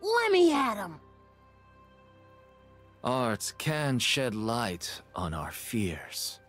Let me at him! Art can shed light on our fears.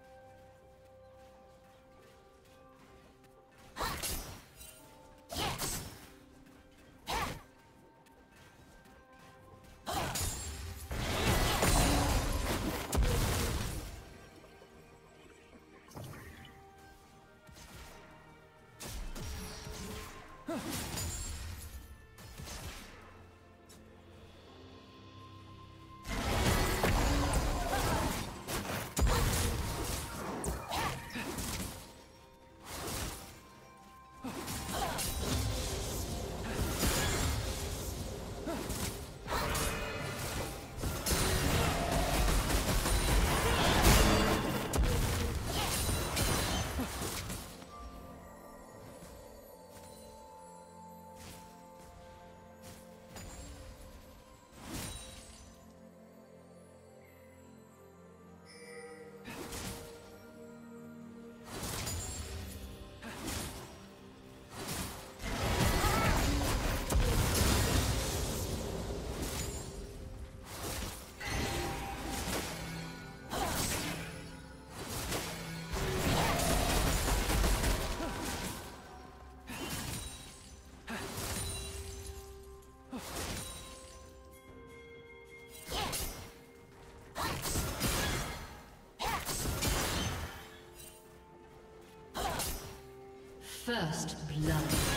First blood.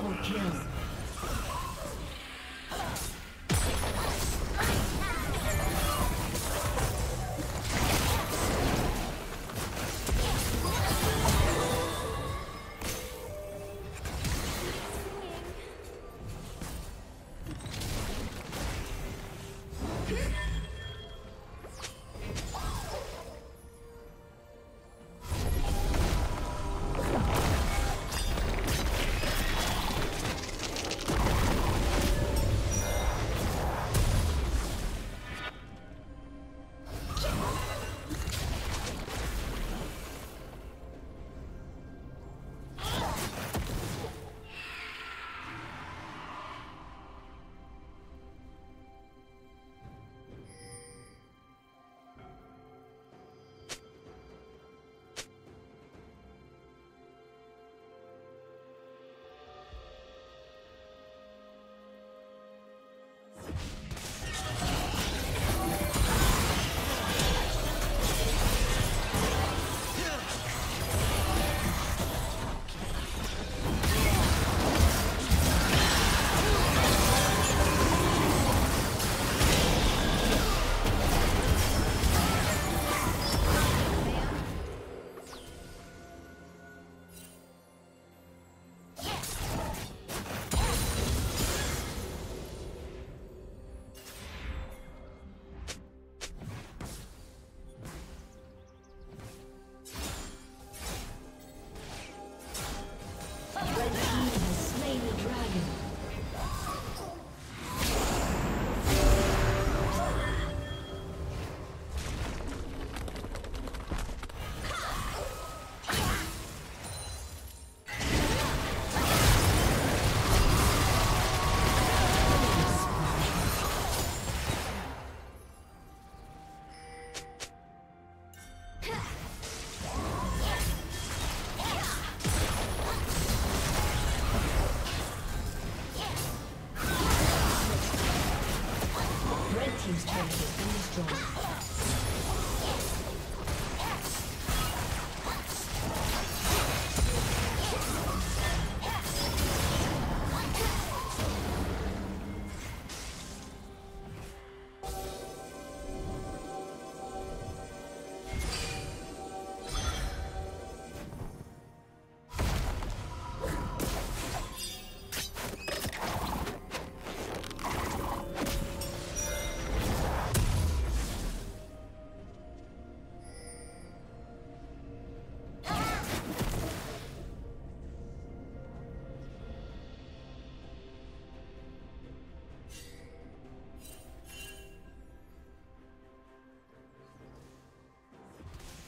Double kill.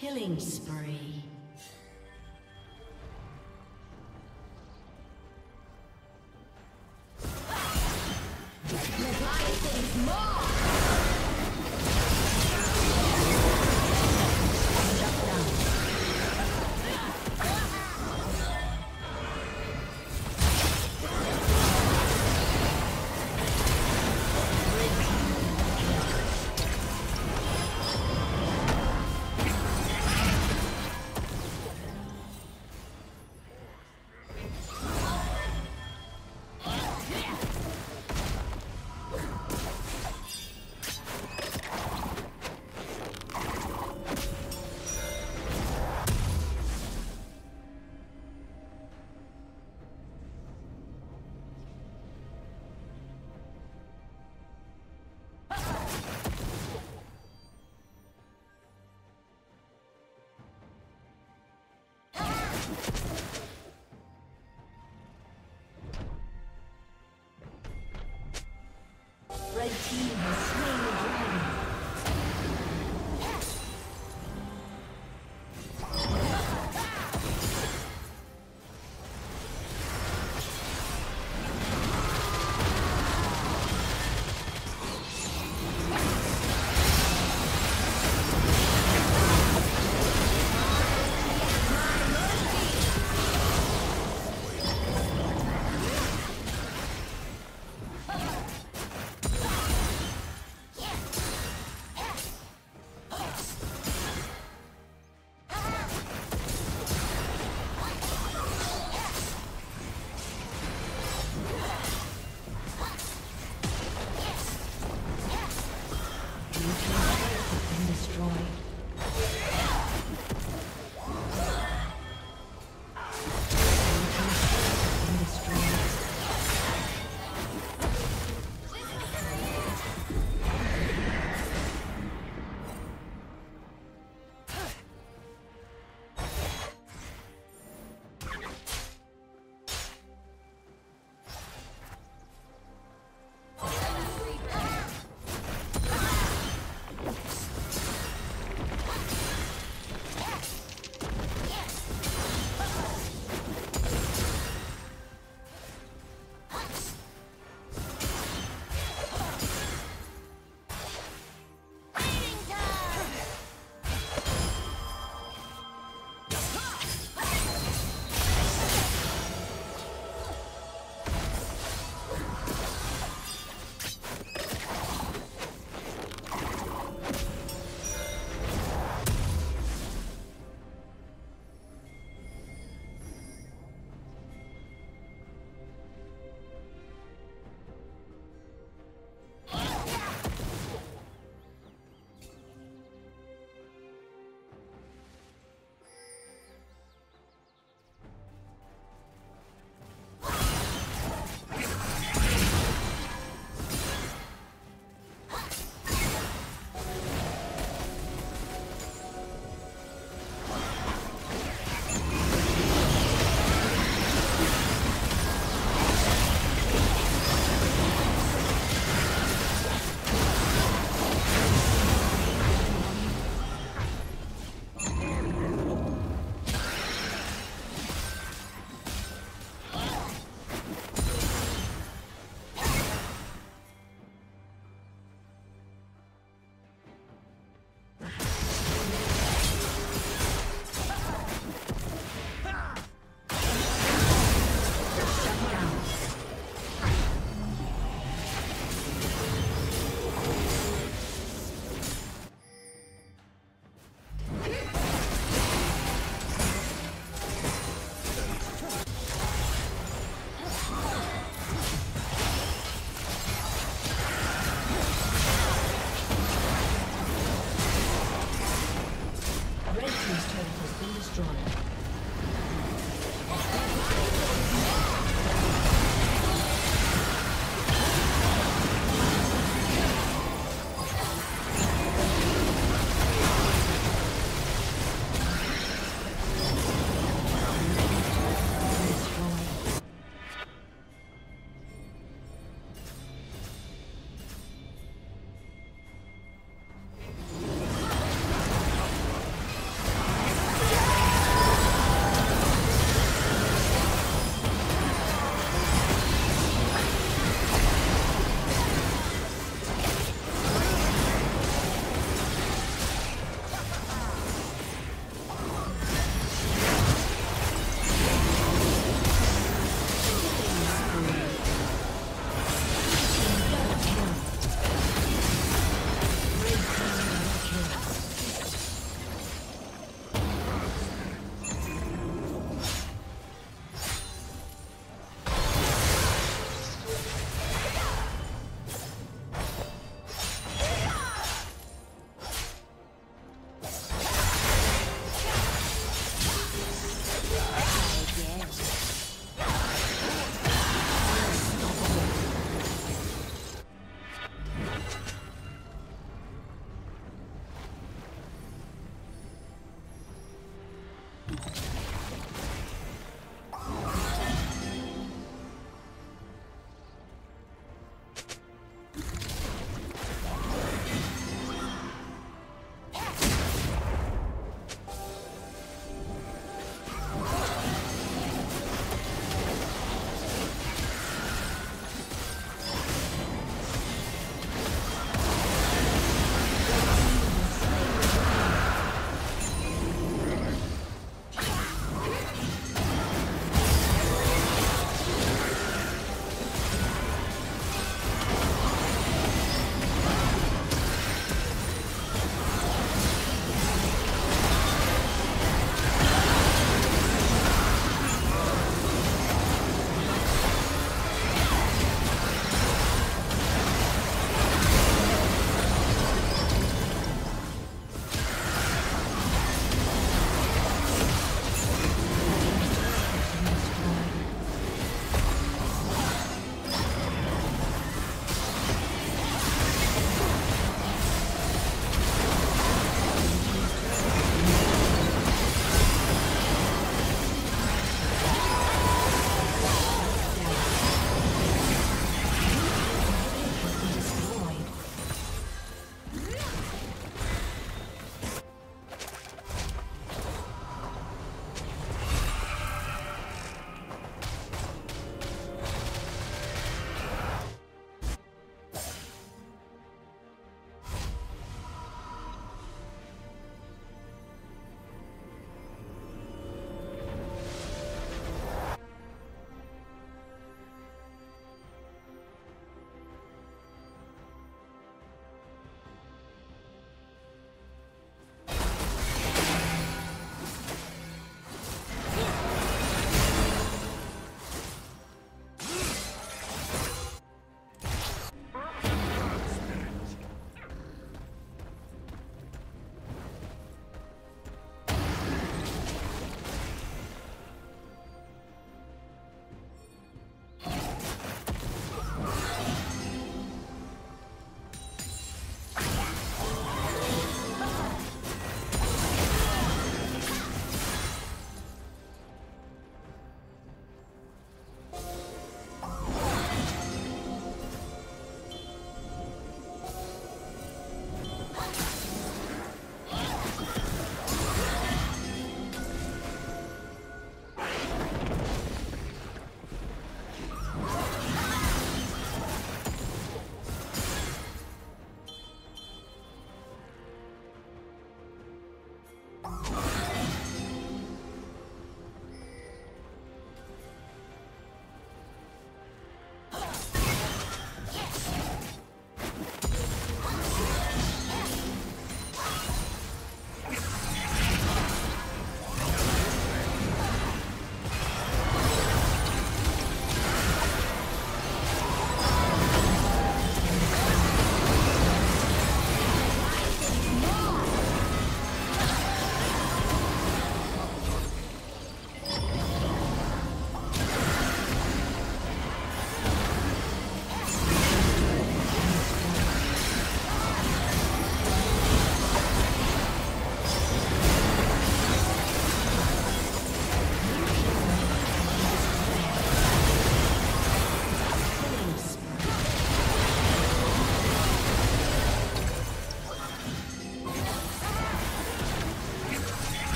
Killing spree. Red